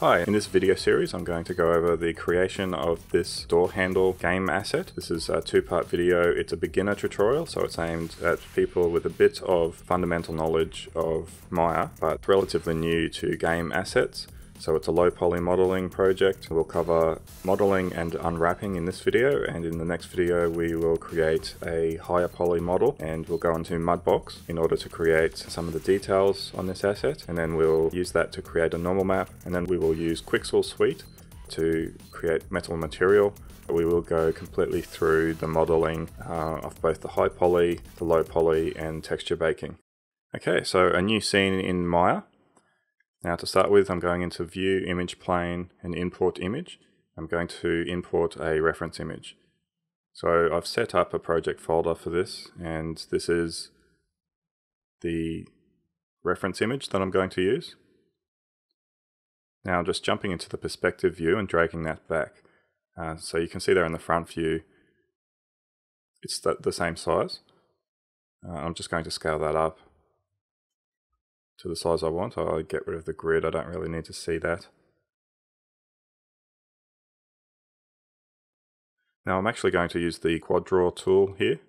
Hi, in this video series I'm going to go over the creation of this door handle game asset. This is a two-part video. It's a beginner tutorial, so it's aimed at people with a bit of fundamental knowledge of Maya, but relatively new to game assets. So it's a low poly modeling project. We'll cover modeling and unwrapping in this video and in the next video we will create a higher poly model and we'll go into Mudbox in order to create some of the details on this asset and then we'll use that to create a normal map and then we will use Quixel Suite to create metal material. We will go completely through the modeling uh, of both the high poly, the low poly and texture baking. Okay, so a new scene in Maya. Now to start with, I'm going into View, Image Plane, and Import Image. I'm going to import a reference image. So I've set up a project folder for this, and this is the reference image that I'm going to use. Now I'm just jumping into the perspective view and dragging that back. Uh, so you can see there in the front view, it's the, the same size. Uh, I'm just going to scale that up to the size I want. I'll get rid of the grid, I don't really need to see that. Now I'm actually going to use the quad draw tool here,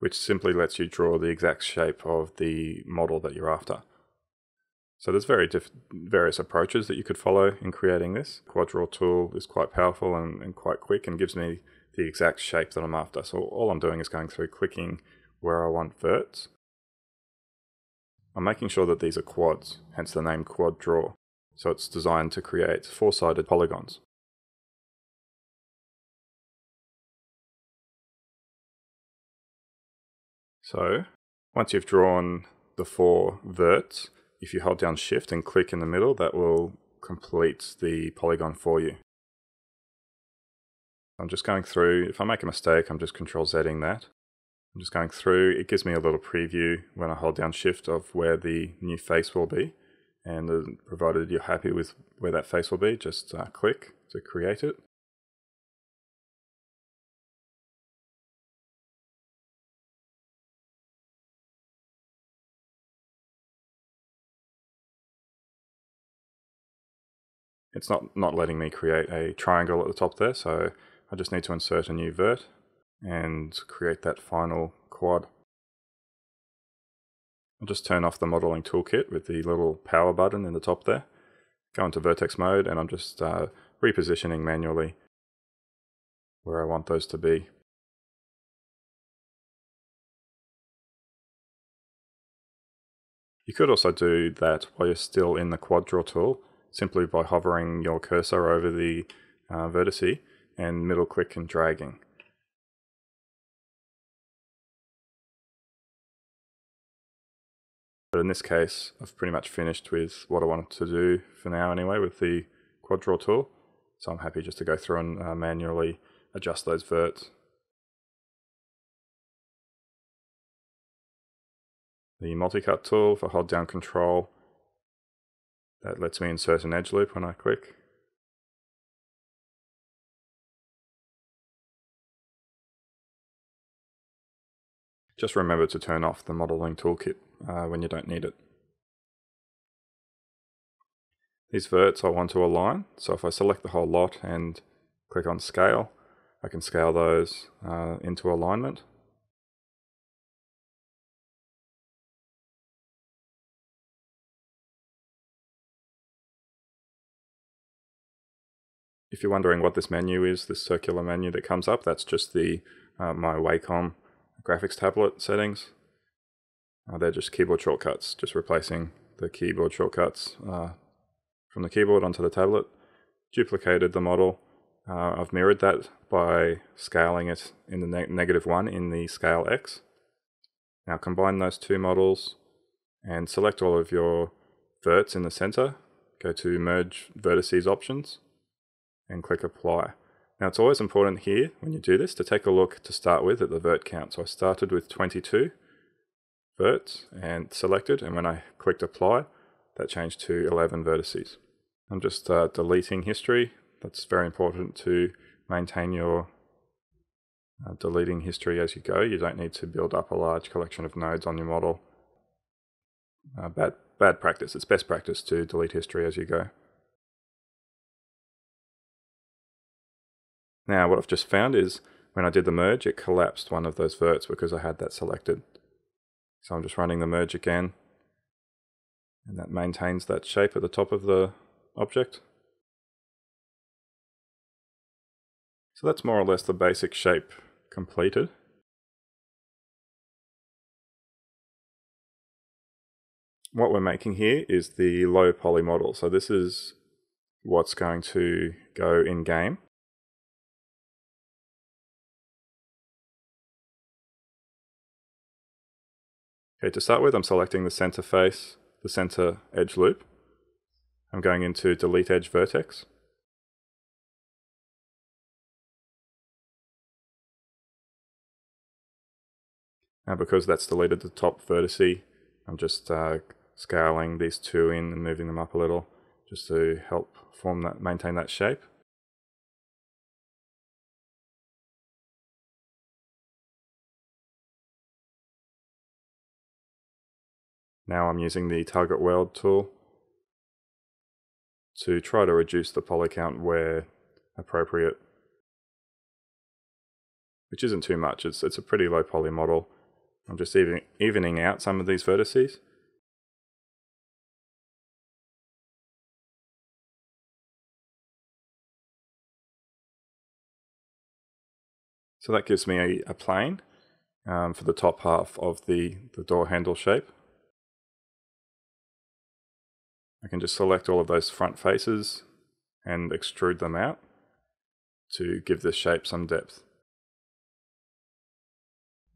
which simply lets you draw the exact shape of the model that you're after. So there's very various approaches that you could follow in creating this. Quad draw tool is quite powerful and, and quite quick and gives me the exact shape that I'm after. So all I'm doing is going through clicking where I want verts I'm making sure that these are quads, hence the name Quad Draw. So it's designed to create four-sided polygons. So once you've drawn the four verts, if you hold down shift and click in the middle, that will complete the polygon for you. I'm just going through, if I make a mistake, I'm just control Zing that. I'm just going through, it gives me a little preview when I hold down shift of where the new face will be. And uh, provided you're happy with where that face will be, just uh, click to create it. It's not, not letting me create a triangle at the top there, so I just need to insert a new vert and create that final quad. I'll just turn off the modeling toolkit with the little power button in the top there. Go into vertex mode and I'm just uh, repositioning manually where I want those to be. You could also do that while you're still in the quad draw tool, simply by hovering your cursor over the uh, vertice and middle click and dragging. But in this case, I've pretty much finished with what I wanted to do for now anyway with the quad draw tool. So I'm happy just to go through and uh, manually adjust those verts. The multi-cut tool, if I hold down control, that lets me insert an edge loop when I click. Just remember to turn off the modeling toolkit uh, when you don't need it. These verts I want to align, so if I select the whole lot and click on scale, I can scale those uh, into alignment. If you're wondering what this menu is, this circular menu that comes up, that's just the uh, my Wacom graphics tablet settings. Uh, they're just keyboard shortcuts, just replacing the keyboard shortcuts uh, from the keyboard onto the tablet. Duplicated the model. Uh, I've mirrored that by scaling it in the ne negative 1 in the scale X. Now combine those two models and select all of your verts in the center. Go to Merge Vertices Options and click Apply. Now it's always important here when you do this to take a look to start with at the vert count. So I started with 22 verts and selected and when I clicked apply that changed to 11 vertices. I'm just uh, deleting history. That's very important to maintain your uh, deleting history as you go. You don't need to build up a large collection of nodes on your model. Uh, bad, bad practice. It's best practice to delete history as you go. Now what I've just found is when I did the merge, it collapsed one of those verts because I had that selected. So I'm just running the merge again. And that maintains that shape at the top of the object. So that's more or less the basic shape completed. What we're making here is the low poly model. So this is what's going to go in game. Okay, to start with, I'm selecting the center face, the center edge loop. I'm going into delete edge vertex. Now because that's deleted the top vertice, I'm just uh, scaling these two in and moving them up a little just to help form that, maintain that shape. Now I'm using the target weld tool to try to reduce the poly count where appropriate, which isn't too much. It's, it's a pretty low poly model. I'm just even, evening out some of these vertices. So that gives me a, a plane um, for the top half of the, the door handle shape. I can just select all of those front faces and extrude them out to give the shape some depth.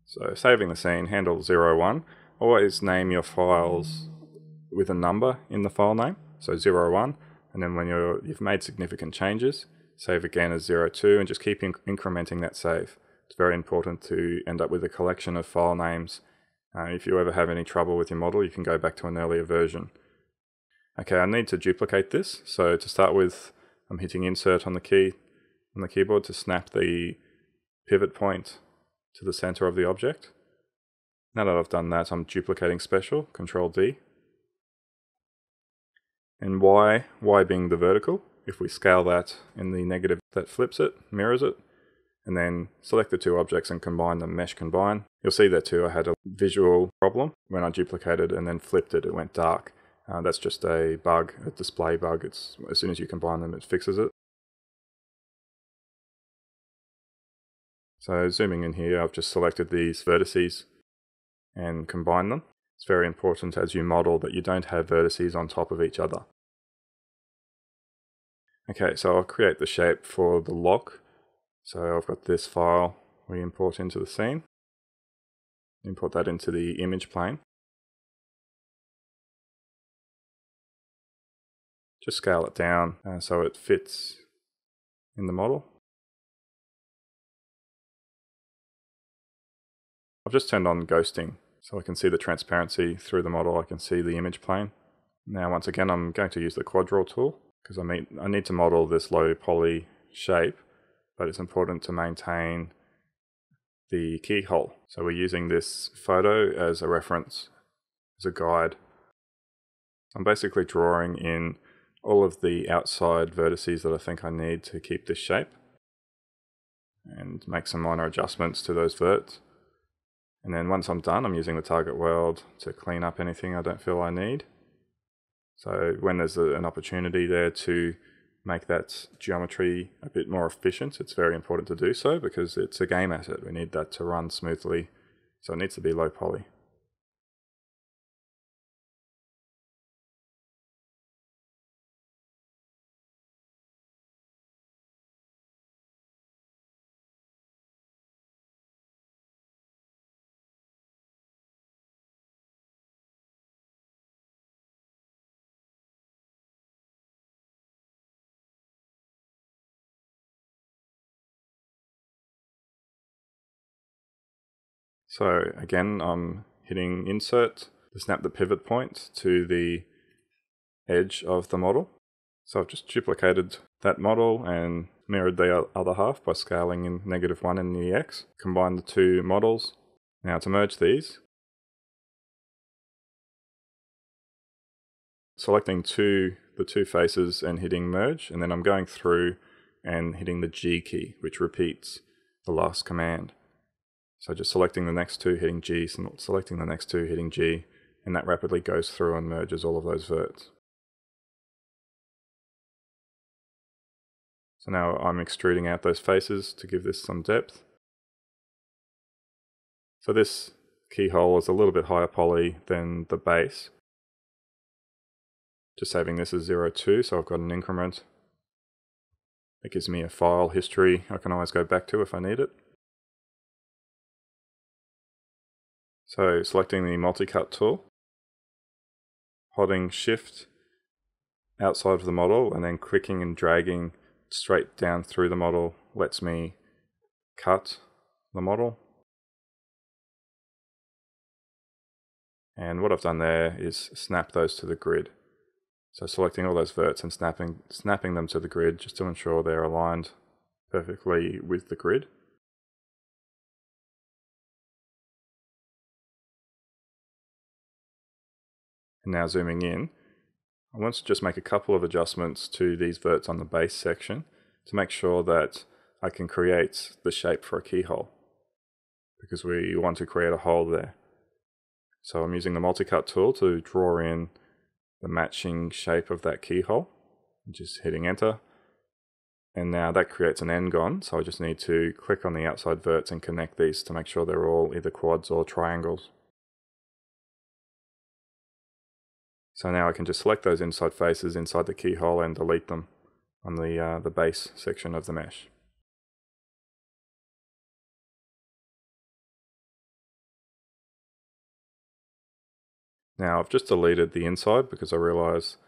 So saving the scene, handle 01, always name your files with a number in the file name, so 01, and then when you're, you've made significant changes, save again as 02 and just keep inc incrementing that save. It's very important to end up with a collection of file names. Uh, if you ever have any trouble with your model, you can go back to an earlier version. Okay, I need to duplicate this. So to start with, I'm hitting insert on the key on the keyboard to snap the pivot point to the center of the object. Now that I've done that, I'm duplicating special, control D. And Y, Y being the vertical, if we scale that in the negative, that flips it, mirrors it, and then select the two objects and combine them, mesh combine. You'll see there too I had a visual problem when I duplicated and then flipped it, it went dark. Uh, that's just a bug, a display bug. It's As soon as you combine them, it fixes it. So zooming in here, I've just selected these vertices and combined them. It's very important as you model that you don't have vertices on top of each other. Okay, so I'll create the shape for the lock. So I've got this file we import into the scene. Import that into the image plane. Just scale it down uh, so it fits in the model. I've just turned on ghosting so I can see the transparency through the model. I can see the image plane. Now once again I'm going to use the quad draw tool because I, mean, I need to model this low poly shape but it's important to maintain the keyhole. So we're using this photo as a reference, as a guide. I'm basically drawing in all of the outside vertices that I think I need to keep this shape and make some minor adjustments to those verts. And then once I'm done, I'm using the target weld to clean up anything I don't feel I need. So when there's a, an opportunity there to make that geometry a bit more efficient, it's very important to do so because it's a game asset. We need that to run smoothly. So it needs to be low poly. So again, I'm hitting insert to snap the pivot point to the edge of the model. So I've just duplicated that model and mirrored the other half by scaling in negative 1 in the x. Combine the two models. Now to merge these, selecting two the two faces and hitting merge, and then I'm going through and hitting the G key, which repeats the last command. So just selecting the next two, hitting G, selecting the next two, hitting G, and that rapidly goes through and merges all of those verts. So now I'm extruding out those faces to give this some depth. So this keyhole is a little bit higher poly than the base. Just saving this as 02, so I've got an increment. It gives me a file history I can always go back to if I need it. So selecting the multi-cut tool, holding shift outside of the model and then clicking and dragging straight down through the model lets me cut the model. And what I've done there is snap those to the grid. So selecting all those verts and snapping, snapping them to the grid just to ensure they're aligned perfectly with the grid. Now zooming in, I want to just make a couple of adjustments to these verts on the base section to make sure that I can create the shape for a keyhole because we want to create a hole there. So I'm using the multi-cut tool to draw in the matching shape of that keyhole, just hitting enter. And now that creates an n-gon, so I just need to click on the outside verts and connect these to make sure they're all either quads or triangles. So now I can just select those inside faces inside the keyhole and delete them on the, uh, the base section of the mesh. Now I've just deleted the inside because I realize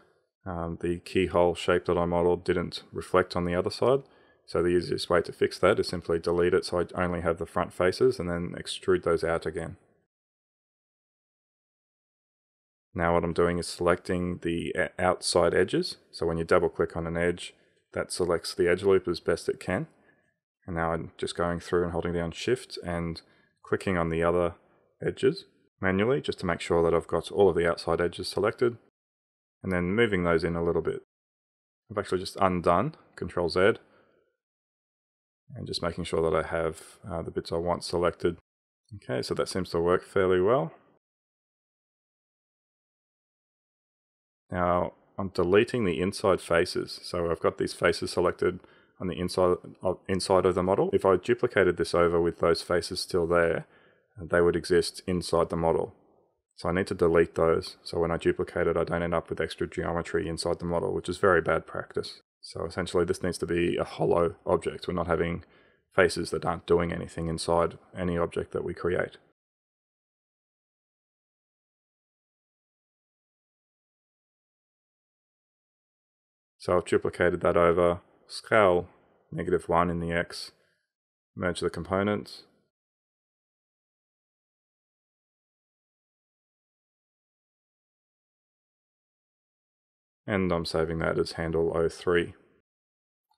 um, the keyhole shape that I modeled didn't reflect on the other side. So the easiest way to fix that is simply delete it so I only have the front faces and then extrude those out again. Now what I'm doing is selecting the outside edges. So when you double click on an edge, that selects the edge loop as best it can. And now I'm just going through and holding down shift and clicking on the other edges manually just to make sure that I've got all of the outside edges selected and then moving those in a little bit. I've actually just undone Control Z and just making sure that I have uh, the bits I want selected. Okay, so that seems to work fairly well. Now I'm deleting the inside faces. So I've got these faces selected on the inside of, inside of the model. If I duplicated this over with those faces still there, they would exist inside the model. So I need to delete those. So when I duplicate it, I don't end up with extra geometry inside the model, which is very bad practice. So essentially this needs to be a hollow object. We're not having faces that aren't doing anything inside any object that we create. So I've duplicated that over, scale negative 1 in the X, merge the components, and I'm saving that as handle 03.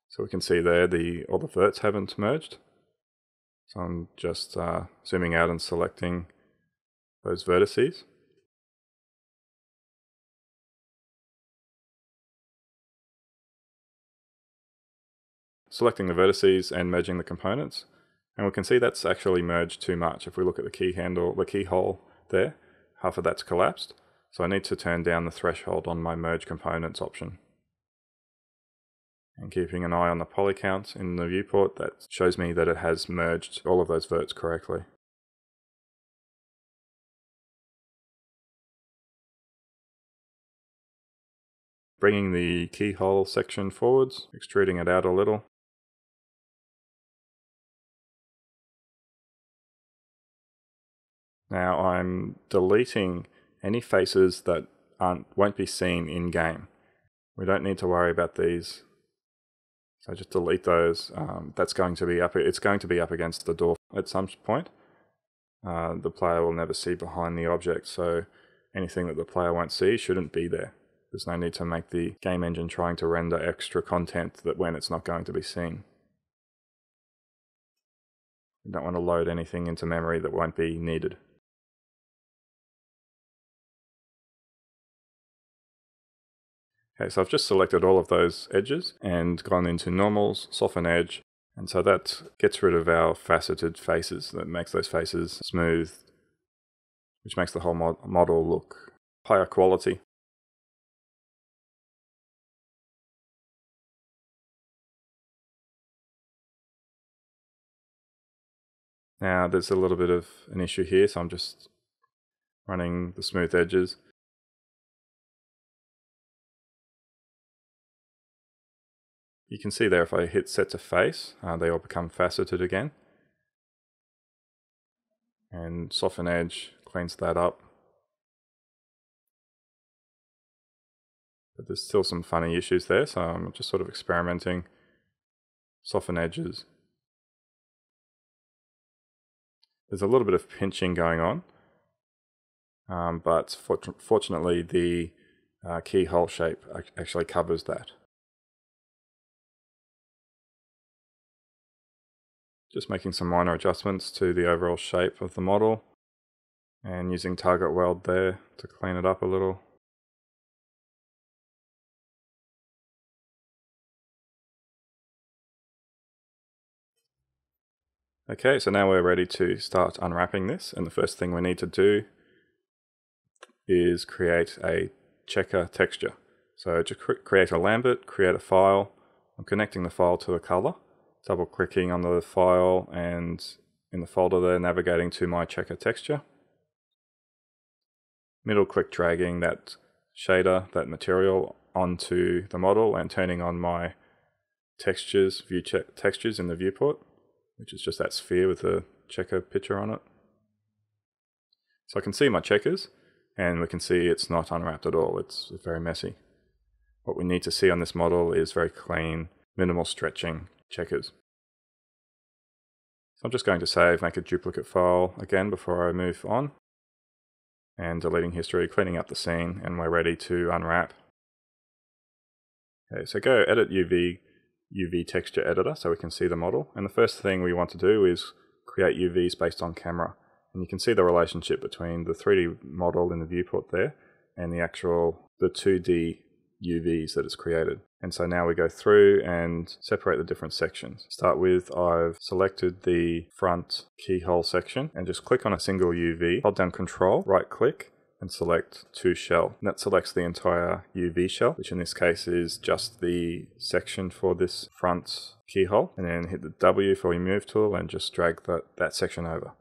So we can see there the all the verts haven't merged. So I'm just uh, zooming out and selecting those vertices. Selecting the vertices and merging the components. And we can see that's actually merged too much. If we look at the key handle, the keyhole there, half of that's collapsed. So I need to turn down the threshold on my merge components option. And keeping an eye on the poly count in the viewport, that shows me that it has merged all of those verts correctly. Bringing the keyhole section forwards, extruding it out a little, Now I'm deleting any faces that aren't, won't be seen in game. We don't need to worry about these. So just delete those. Um, that's going to be up. It's going to be up against the door at some point. Uh, the player will never see behind the object, so anything that the player won't see shouldn't be there. There's no need to make the game engine trying to render extra content that when it's not going to be seen. You don't want to load anything into memory that won't be needed. Okay, so I've just selected all of those edges and gone into normals, soften edge, and so that gets rid of our faceted faces, that makes those faces smooth, which makes the whole mod model look higher quality. Now there's a little bit of an issue here, so I'm just running the smooth edges. You can see there if I hit set to face, uh, they all become faceted again. And soften edge cleans that up. But there's still some funny issues there, so I'm just sort of experimenting. Soften edges. There's a little bit of pinching going on, um, but fortunately the uh, keyhole shape actually covers that. Just making some minor adjustments to the overall shape of the model and using target weld there to clean it up a little. Okay, so now we're ready to start unwrapping this and the first thing we need to do is create a checker texture. So just create a Lambert, create a file. I'm connecting the file to the color double clicking on the file and in the folder there navigating to my checker texture. Middle click dragging that shader, that material onto the model and turning on my textures, view textures in the viewport, which is just that sphere with the checker picture on it. So I can see my checkers and we can see it's not unwrapped at all. It's very messy. What we need to see on this model is very clean, minimal stretching checkers. So I'm just going to save, make a duplicate file again before I move on. And deleting history, cleaning up the scene, and we're ready to unwrap. Okay, so go edit UV, UV texture editor so we can see the model. And the first thing we want to do is create UVs based on camera. And you can see the relationship between the 3D model in the viewport there and the actual, the 2D UVs that it's created. And so now we go through and separate the different sections. Start with, I've selected the front keyhole section and just click on a single UV, hold down control, right click, and select to shell. And that selects the entire UV shell, which in this case is just the section for this front keyhole. And then hit the W for your move tool and just drag that, that section over.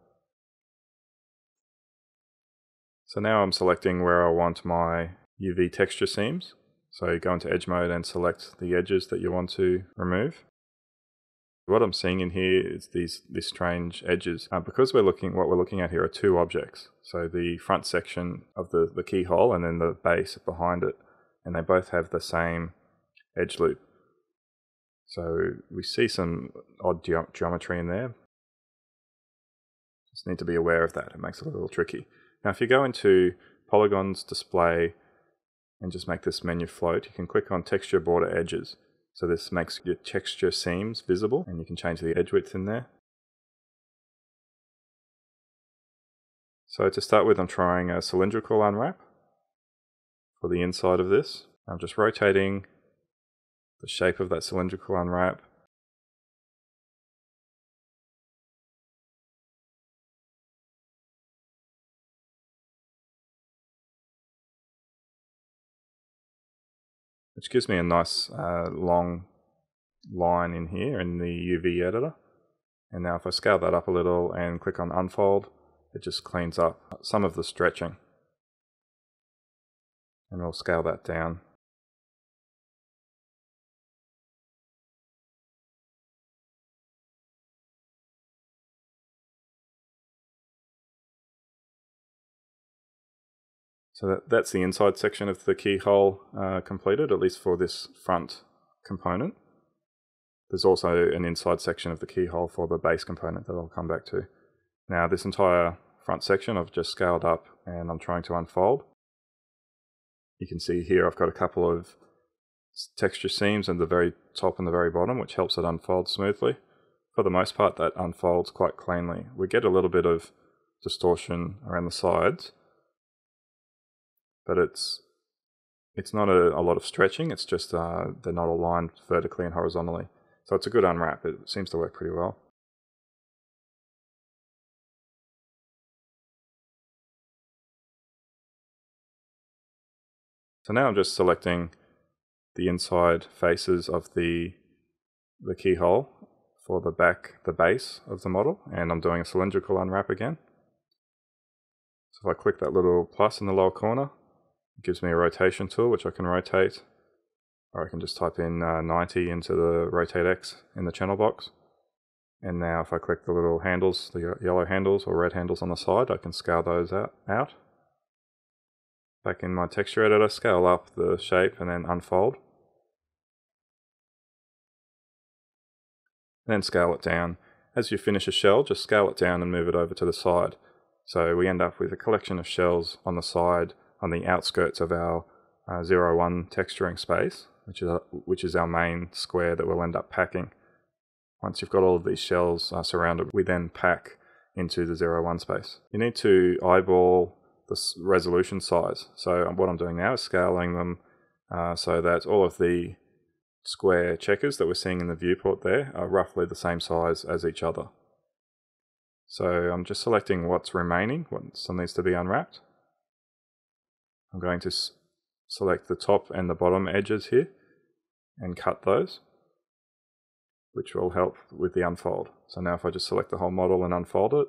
So now I'm selecting where I want my UV texture seams. So go into edge mode and select the edges that you want to remove. What I'm seeing in here is these, these strange edges. Uh, because we're looking, what we're looking at here are two objects. So the front section of the, the keyhole and then the base behind it. And they both have the same edge loop. So we see some odd ge geometry in there. Just need to be aware of that. It makes it a little tricky. Now if you go into polygons, display, and just make this menu float, you can click on texture border edges. So this makes your texture seams visible and you can change the edge width in there. So to start with, I'm trying a cylindrical unwrap for the inside of this. I'm just rotating the shape of that cylindrical unwrap which gives me a nice uh, long line in here in the UV editor. And now if I scale that up a little and click on unfold, it just cleans up some of the stretching. And we'll scale that down. So that, that's the inside section of the keyhole uh, completed, at least for this front component. There's also an inside section of the keyhole for the base component that I'll come back to. Now this entire front section I've just scaled up and I'm trying to unfold. You can see here I've got a couple of texture seams at the very top and the very bottom which helps it unfold smoothly. For the most part that unfolds quite cleanly. We get a little bit of distortion around the sides but it's it's not a, a lot of stretching, it's just uh, they're not aligned vertically and horizontally. So it's a good unwrap, it seems to work pretty well. So now I'm just selecting the inside faces of the, the keyhole for the back, the base of the model, and I'm doing a cylindrical unwrap again. So if I click that little plus in the lower corner, gives me a rotation tool which I can rotate, or I can just type in uh, 90 into the rotate X in the channel box. And now if I click the little handles, the yellow handles or red handles on the side, I can scale those out. out. Back in my texture editor, scale up the shape and then unfold. And then scale it down. As you finish a shell, just scale it down and move it over to the side. So we end up with a collection of shells on the side, on the outskirts of our uh, 0, 1 texturing space, which is, a, which is our main square that we'll end up packing. Once you've got all of these shells uh, surrounded, we then pack into the 0, 1 space. You need to eyeball the resolution size. So what I'm doing now is scaling them uh, so that all of the square checkers that we're seeing in the viewport there are roughly the same size as each other. So I'm just selecting what's remaining, what still needs to be unwrapped. I'm going to select the top and the bottom edges here and cut those, which will help with the unfold. So now if I just select the whole model and unfold it,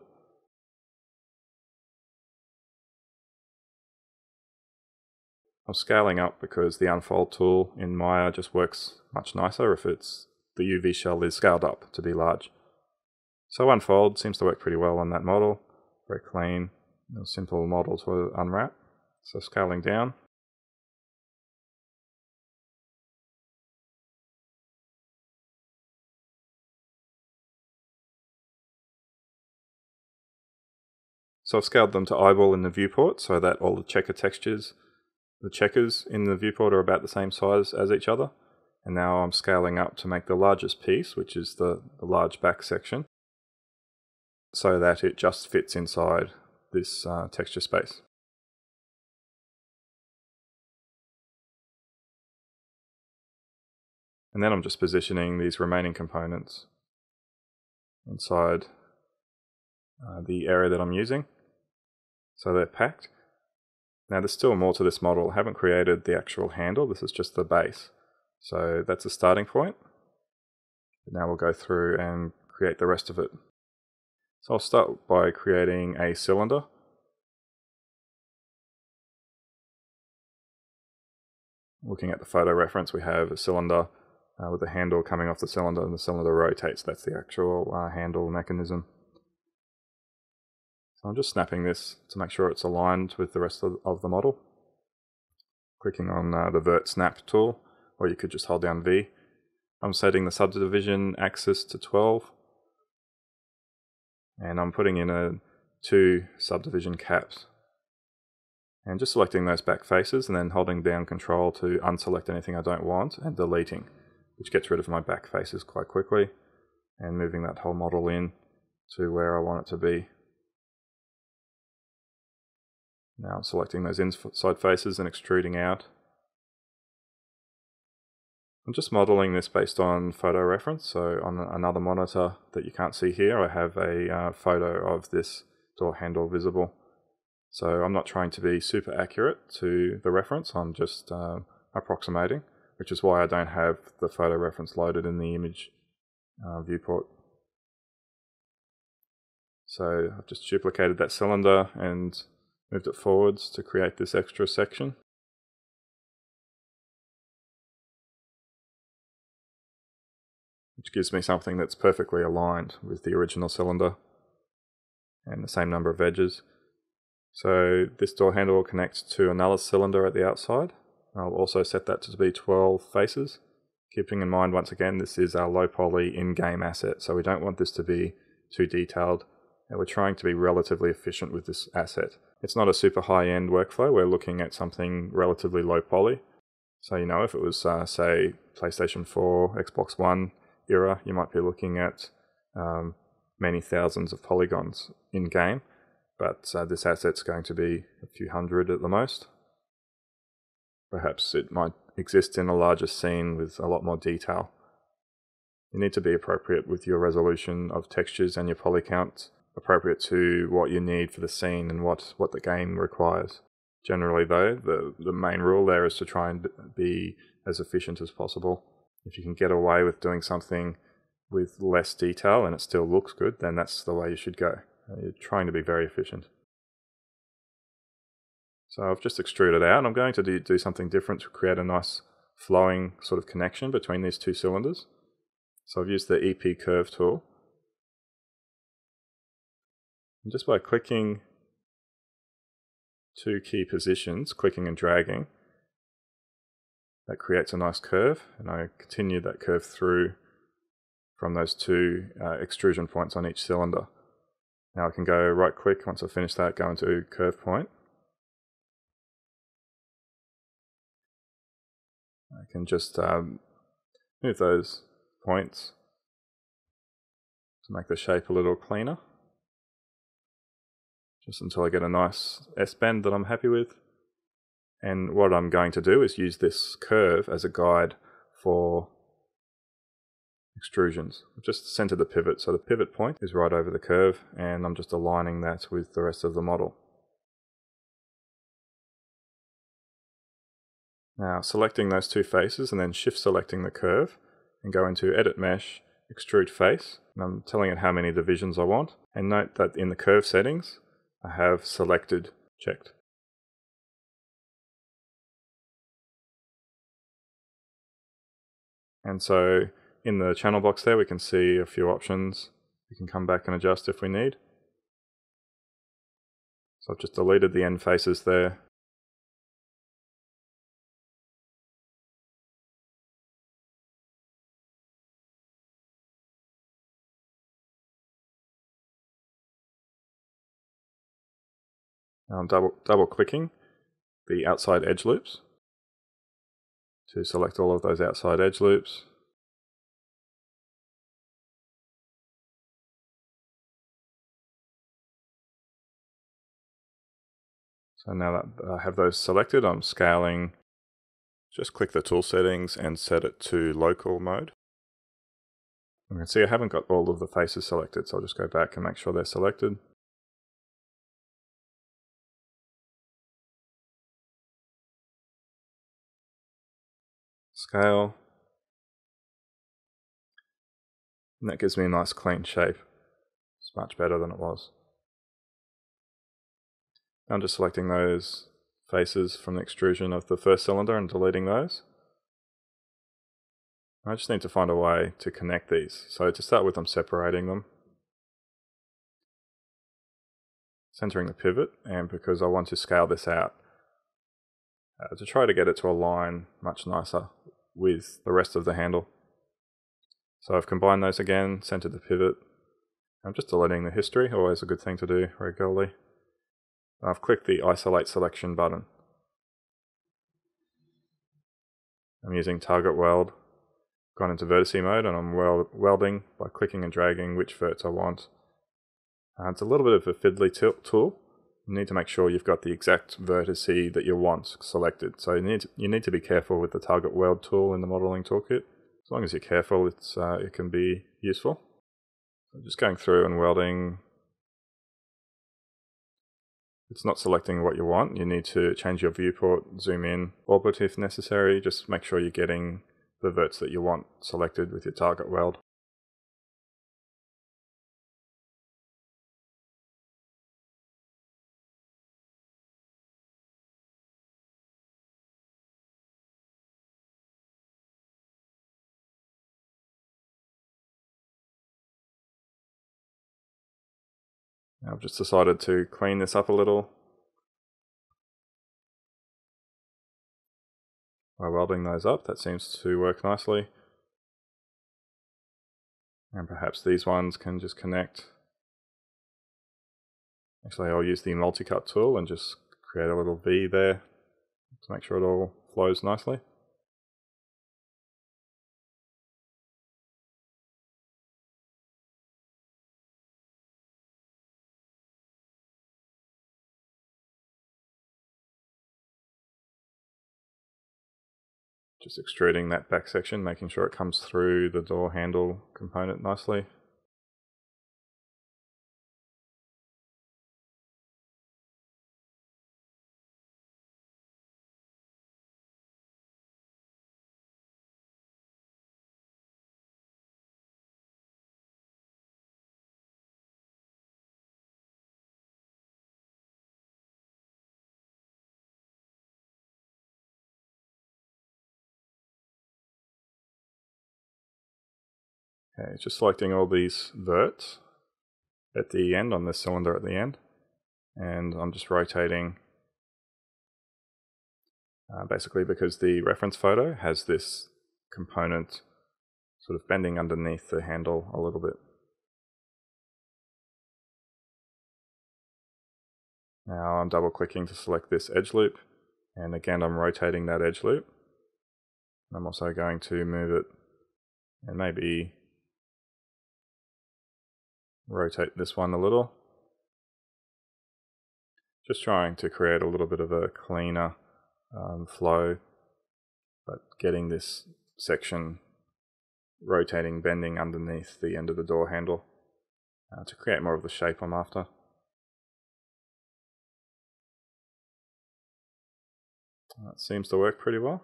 I'm scaling up because the unfold tool in Maya just works much nicer if it's the UV shell is scaled up to be large. So unfold seems to work pretty well on that model. Very clean, simple model to unwrap. So scaling down. So I've scaled them to eyeball in the viewport so that all the checker textures the checkers in the viewport are about the same size as each other. And now I'm scaling up to make the largest piece, which is the, the large back section, so that it just fits inside this uh, texture space. And then I'm just positioning these remaining components inside uh, the area that I'm using. So they're packed. Now there's still more to this model. I haven't created the actual handle, this is just the base. So that's a starting point. Now we'll go through and create the rest of it. So I'll start by creating a cylinder. Looking at the photo reference, we have a cylinder uh, with the handle coming off the cylinder and the cylinder rotates. That's the actual uh, handle mechanism. So I'm just snapping this to make sure it's aligned with the rest of, of the model. Clicking on uh, the Vert Snap tool, or you could just hold down V. I'm setting the subdivision axis to 12. And I'm putting in a two subdivision caps. And just selecting those back faces and then holding down control to unselect anything I don't want and deleting, which gets rid of my back faces quite quickly. And moving that whole model in to where I want it to be. Now I'm selecting those inside faces and extruding out. I'm just modeling this based on photo reference. So on another monitor that you can't see here, I have a uh, photo of this door handle visible. So I'm not trying to be super accurate to the reference, I'm just uh, approximating, which is why I don't have the photo reference loaded in the image uh, viewport. So I've just duplicated that cylinder and moved it forwards to create this extra section. Which gives me something that's perfectly aligned with the original cylinder and the same number of edges. So this door handle will connect to another cylinder at the outside. I'll also set that to be 12 faces. Keeping in mind, once again, this is our low poly in-game asset, so we don't want this to be too detailed, and we're trying to be relatively efficient with this asset. It's not a super high end workflow. We're looking at something relatively low poly. So, you know, if it was, uh, say, PlayStation 4, Xbox One era, you might be looking at um, many thousands of polygons in game. But uh, this asset's going to be a few hundred at the most. Perhaps it might exist in a larger scene with a lot more detail. You need to be appropriate with your resolution of textures and your poly counts, appropriate to what you need for the scene and what, what the game requires. Generally, though, the, the main rule there is to try and be as efficient as possible. If you can get away with doing something with less detail and it still looks good, then that's the way you should go. Uh, you're trying to be very efficient. So I've just extruded out. And I'm going to do, do something different to create a nice flowing sort of connection between these two cylinders. So I've used the EP curve tool. And just by clicking two key positions, clicking and dragging, that creates a nice curve. And I continue that curve through from those two uh, extrusion points on each cylinder. Now I can go right click once I finish that, go into curve point. I can just um, move those points to make the shape a little cleaner. Just until I get a nice S-bend that I'm happy with. And what I'm going to do is use this curve as a guide for extrusions. I've just centered the pivot, so the pivot point is right over the curve, and I'm just aligning that with the rest of the model. Now selecting those two faces and then shift selecting the curve and go into Edit Mesh, Extrude Face, and I'm telling it how many divisions I want. And note that in the curve settings, I have selected checked. And so in the channel box there, we can see a few options. We can come back and adjust if we need. So I've just deleted the end faces there um, double, double clicking the outside edge loops to select all of those outside edge loops. So now that I have those selected, I'm scaling. Just click the tool settings and set it to local mode. You can see I haven't got all of the faces selected, so I'll just go back and make sure they're selected. Scale. And that gives me a nice clean shape. It's much better than it was. I'm just selecting those faces from the extrusion of the first cylinder and deleting those. I just need to find a way to connect these. So to start with, I'm separating them. Centering the pivot, and because I want to scale this out, uh, to try to get it to align much nicer with the rest of the handle. So I've combined those again, centered the pivot. I'm just deleting the history, always a good thing to do regularly. I've clicked the isolate selection button. I'm using target weld, gone into vertice mode and I'm weld welding by clicking and dragging which verts I want. Uh, it's a little bit of a fiddly tool, you need to make sure you've got the exact vertice that you want selected. So you need to, you need to be careful with the target weld tool in the modeling toolkit. As long as you're careful, it's uh, it can be useful. Just going through and welding. It's not selecting what you want. You need to change your viewport, zoom in, orbit if necessary. Just make sure you're getting the verts that you want selected with your target weld. I've just decided to clean this up a little by welding those up. That seems to work nicely. And perhaps these ones can just connect. Actually, I'll use the multi-cut tool and just create a little V there to make sure it all flows nicely. Just extruding that back section, making sure it comes through the door handle component nicely. Okay, just selecting all these verts at the end on this cylinder at the end. And I'm just rotating uh, basically because the reference photo has this component sort of bending underneath the handle a little bit. Now I'm double clicking to select this edge loop and again I'm rotating that edge loop. I'm also going to move it and maybe rotate this one a little. Just trying to create a little bit of a cleaner um, flow, but getting this section rotating, bending underneath the end of the door handle uh, to create more of the shape I'm after. That seems to work pretty well.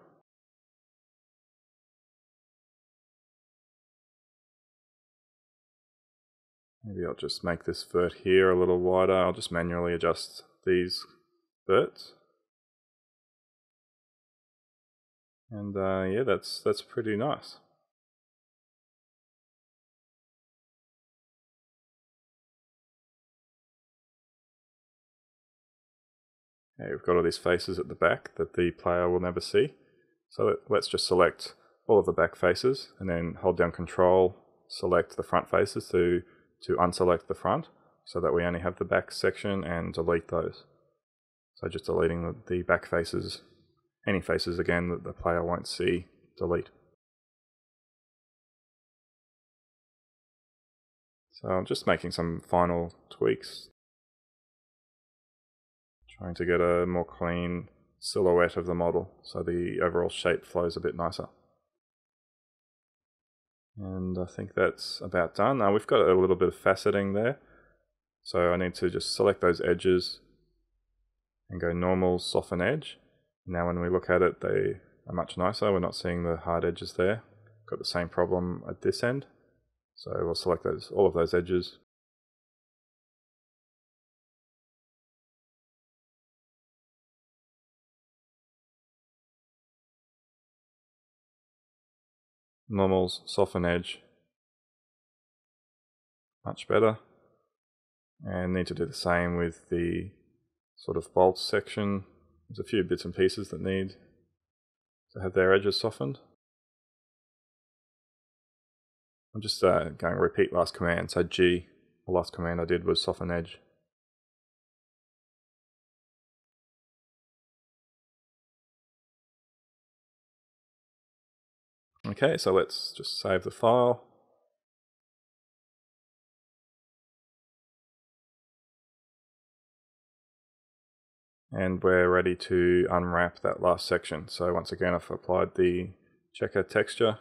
Maybe I'll just make this vert here a little wider. I'll just manually adjust these verts. And uh, yeah, that's that's pretty nice. Okay, we've got all these faces at the back that the player will never see. So let's just select all of the back faces and then hold down control, select the front faces to to unselect the front so that we only have the back section and delete those. So just deleting the, back faces, any faces again that the player won't see, delete. So I'm just making some final tweaks. Trying to get a more clean silhouette of the model so the overall shape flows a bit nicer. And I think that's about done. Now we've got a little bit of faceting there. So I need to just select those edges and go normal soften edge. Now when we look at it, they are much nicer. We're not seeing the hard edges there. Got the same problem at this end. So we'll select those all of those edges. Normals, soften edge. Much better. And need to do the same with the sort of bolt section. There's a few bits and pieces that need to have their edges softened. I'm just uh, going repeat last command. So G, the last command I did was soften edge. Okay, so let's just save the file. And we're ready to unwrap that last section. So once again, I've applied the checker texture.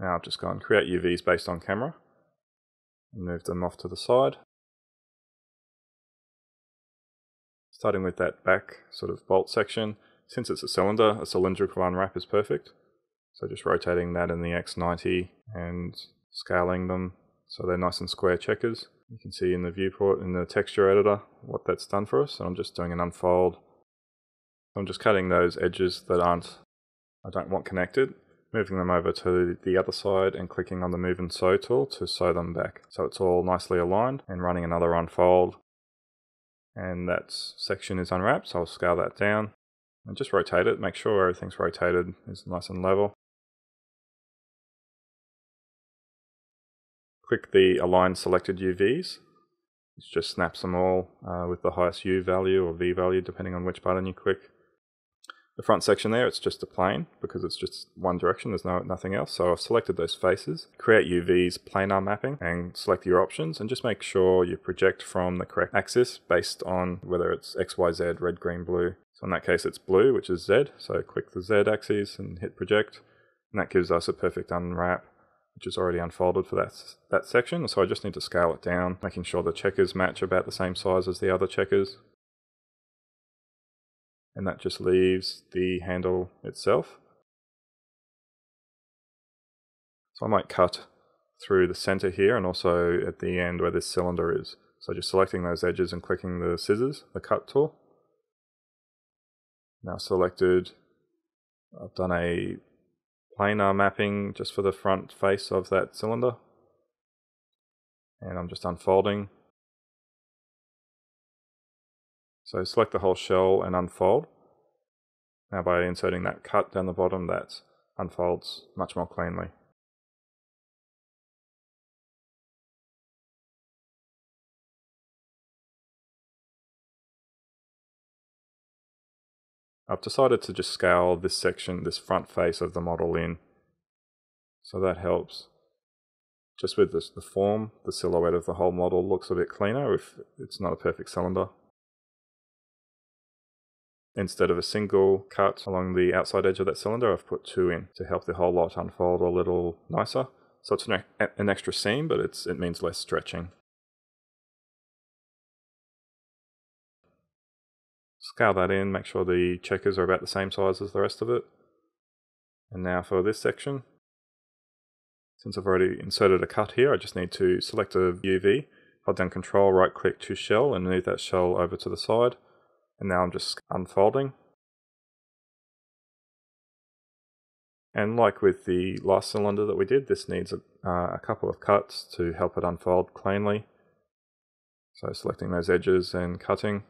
Now I've just gone create UVs based on camera and move them off to the side. Starting with that back sort of bolt section. Since it's a cylinder, a cylindrical unwrap is perfect. So just rotating that in the X90 and scaling them so they're nice and square checkers. You can see in the viewport in the texture editor what that's done for us. I'm just doing an unfold. I'm just cutting those edges that aren't, I don't want connected, moving them over to the other side and clicking on the move and sew tool to sew them back. So it's all nicely aligned and running another unfold and that section is unwrapped so I'll scale that down. And just rotate it make sure everything's rotated is nice and level. Click the align selected UVs it just snaps them all uh, with the highest U value or V value depending on which button you click The front section there, it's just a plane because it's just one direction, there's no nothing else. So I've selected those faces, create UV's planar mapping and select your options and just make sure you project from the correct axis based on whether it's X, Y, Z, red, green, blue. So in that case, it's blue, which is Z. So click the Z axis and hit project. And that gives us a perfect unwrap, which is already unfolded for that, that section. So I just need to scale it down, making sure the checkers match about the same size as the other checkers and that just leaves the handle itself. So I might cut through the center here and also at the end where this cylinder is. So just selecting those edges and clicking the scissors, the cut tool. Now selected, I've done a planar mapping just for the front face of that cylinder. And I'm just unfolding So select the whole shell and unfold. Now by inserting that cut down the bottom, that unfolds much more cleanly. I've decided to just scale this section, this front face of the model in. So that helps. Just with this, the form, the silhouette of the whole model looks a bit cleaner if it's not a perfect cylinder. Instead of a single cut along the outside edge of that cylinder, I've put two in to help the whole lot unfold a little nicer. So it's an, an extra seam, but it's, it means less stretching. Scale that in, make sure the checkers are about the same size as the rest of it. And now for this section, since I've already inserted a cut here, I just need to select a UV, hold down control, right click to shell and move that shell over to the side. And now I'm just unfolding. And like with the last cylinder that we did, this needs a, uh, a couple of cuts to help it unfold cleanly. So selecting those edges and cutting.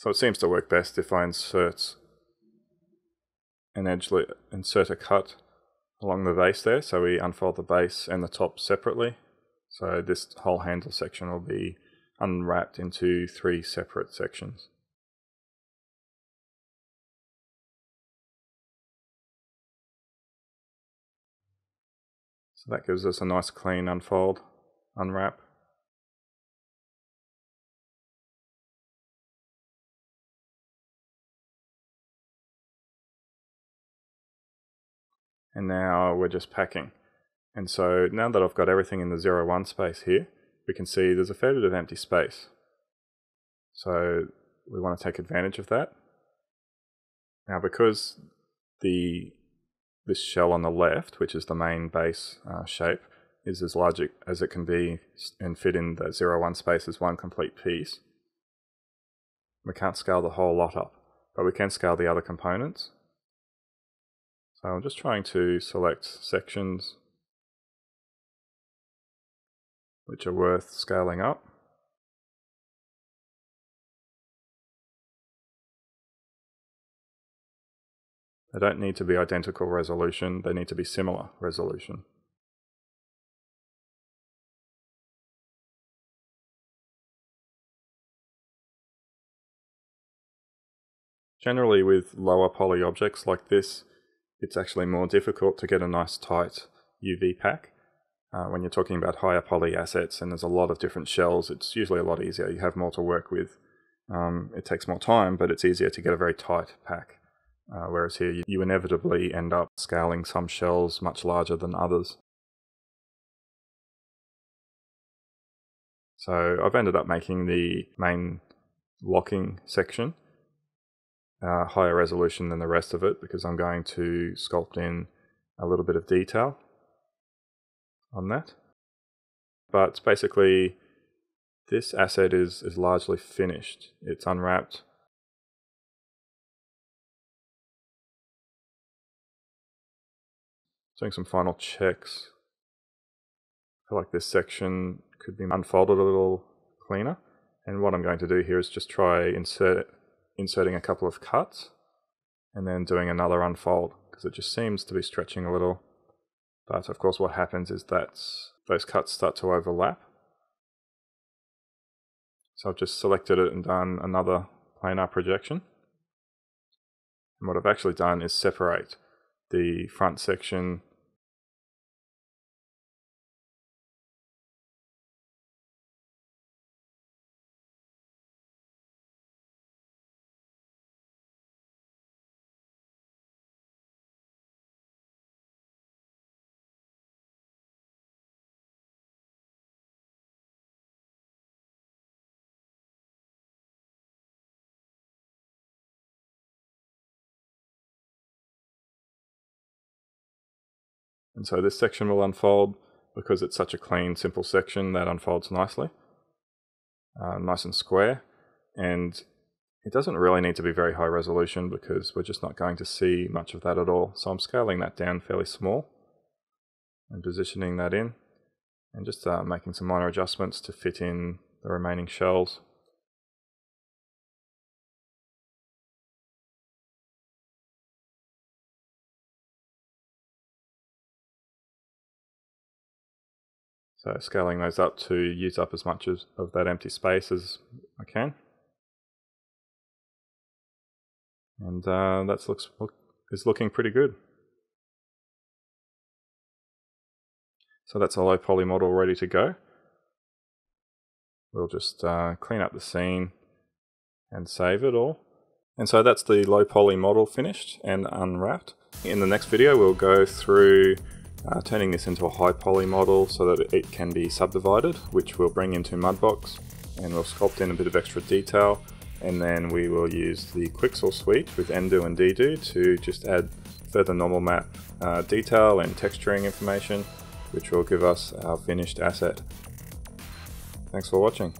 So it seems to work best if I insert an edge, insert a cut along the base there. So we unfold the base and the top separately. So this whole handle section will be unwrapped into three separate sections. So that gives us a nice clean unfold, unwrap. And now we're just packing. And so now that I've got everything in the 0, 1 space here, we can see there's a fair bit of empty space. So we want to take advantage of that. Now because the this shell on the left, which is the main base uh, shape, is as large as it can be and fit in the 0, 1 space as one complete piece, we can't scale the whole lot up, but we can scale the other components. So I'm just trying to select sections which are worth scaling up. They don't need to be identical resolution, they need to be similar resolution. Generally with lower poly objects like this, it's actually more difficult to get a nice tight UV pack. Uh, when you're talking about higher poly assets and there's a lot of different shells, it's usually a lot easier. You have more to work with. Um, it takes more time, but it's easier to get a very tight pack. Uh, whereas here, you, you inevitably end up scaling some shells much larger than others. So I've ended up making the main locking section uh, higher resolution than the rest of it because I'm going to sculpt in a little bit of detail on that. But basically, this asset is, is largely finished. It's unwrapped. Doing some final checks. I feel like this section could be unfolded a little cleaner. And what I'm going to do here is just try insert inserting a couple of cuts and then doing another unfold because it just seems to be stretching a little. But of course what happens is that those cuts start to overlap. So I've just selected it and done another planar projection. And what I've actually done is separate the front section And so this section will unfold because it's such a clean, simple section that unfolds nicely, uh, nice and square. And it doesn't really need to be very high resolution because we're just not going to see much of that at all. So I'm scaling that down fairly small and positioning that in and just uh, making some minor adjustments to fit in the remaining shells. So scaling those up to use up as much as, of that empty space as I can. And uh, that looks look, is looking pretty good. So that's a low poly model ready to go. We'll just uh, clean up the scene and save it all. And so that's the low poly model finished and unwrapped. In the next video we'll go through uh, turning this into a high poly model so that it can be subdivided, which we'll bring into Mudbox and we'll sculpt in a bit of extra detail and then we will use the Quixel suite with NDO and DDO to just add further normal map uh, detail and texturing information which will give us our finished asset. Thanks for watching.